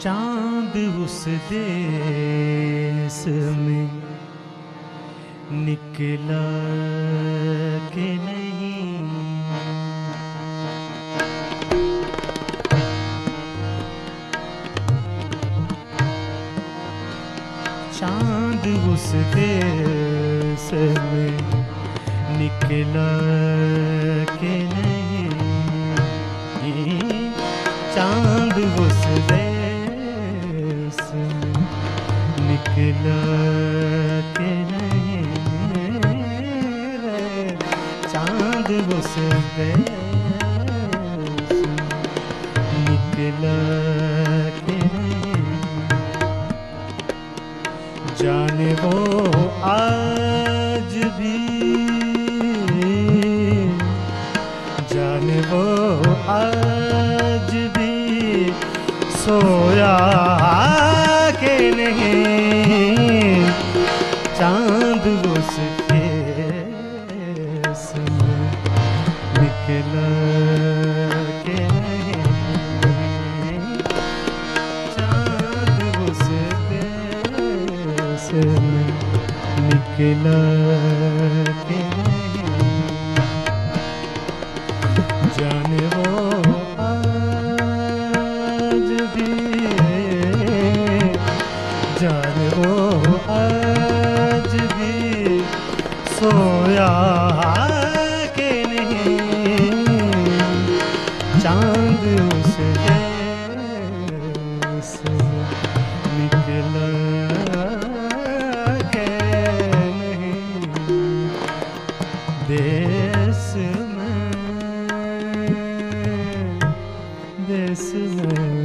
चाँद उस देश में निकला के नहीं? चाँद उस देश में निकला के नहीं? चाँद उस देश के चाँद देश में निकला के जाने वो आज भी जाने वो आज भी सोया में निकला जाने वो आज भी जाने वो आज भी सोया के देश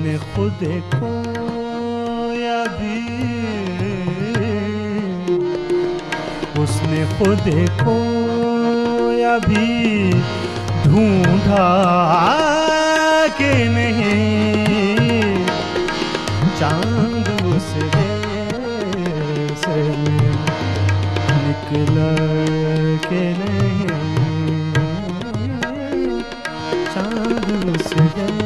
उसने खुद को भी उसने खुद को भी ढूंढा के नहीं। चाँद में निकला के नहीं। चाँद उस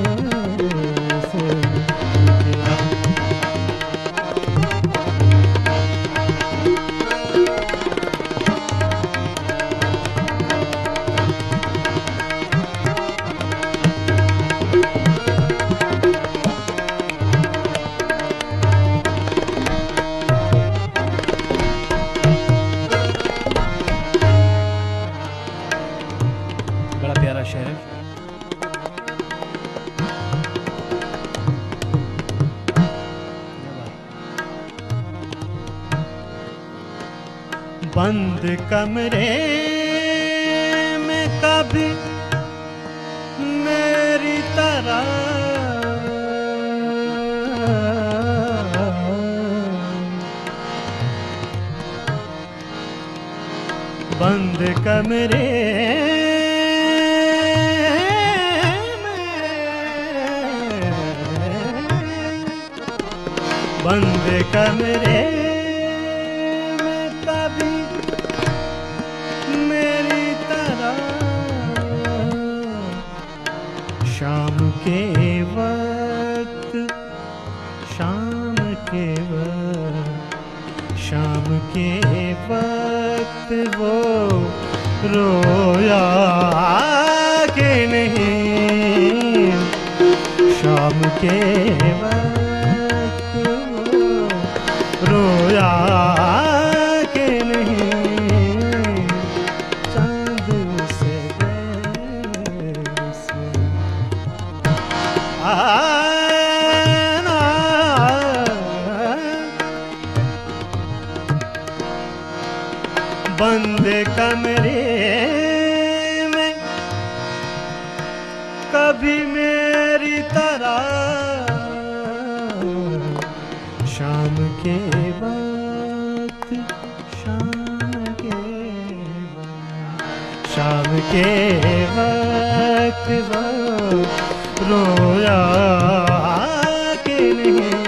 कमरे में कभी मेरी तरह। बंद कमरे में। बंद कमरे के वक्त शाम के वक्त वो रोया के नहीं। शाम के वक्त कभी मेरी तरह। शाम के वक्त, शाम के वक्त, शाम के वक्त रोया के नहीं।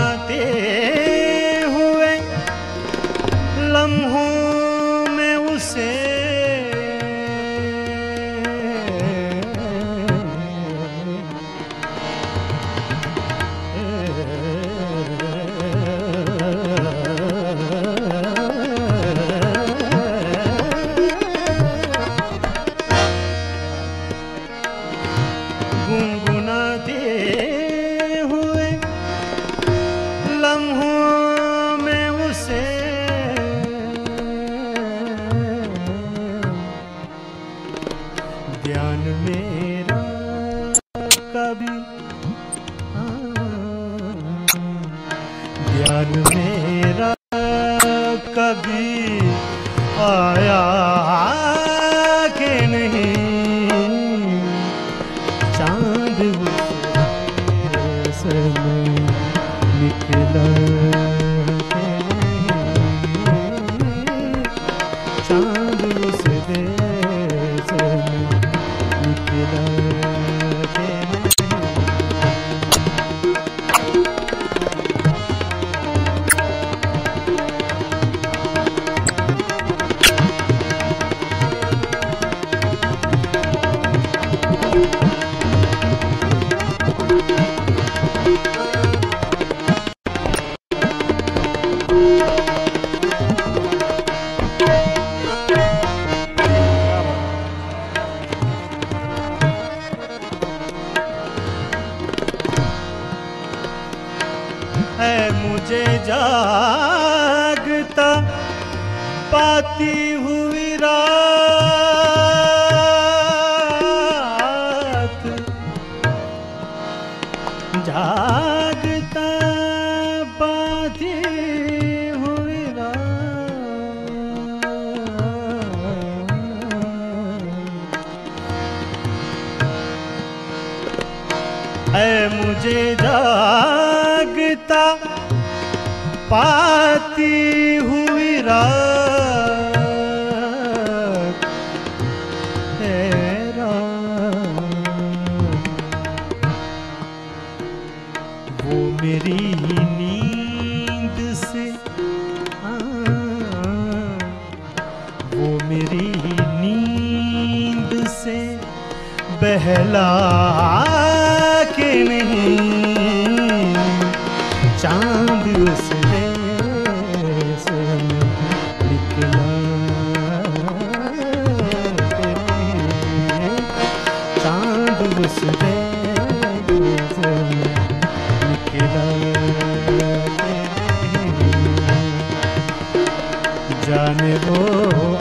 गुनगुनाते हुए लम्हों में उसे ध्यान मेरा कभी ध्यान मेरा कभी आया के नहीं? चाँद निकला। जागता पाती हुई रात। जागता पाती हुई रात। है मुझे जागता पाती हुई रात। वो मेरी नींद से वो मेरी नींद से बहला के नहीं। जाने वो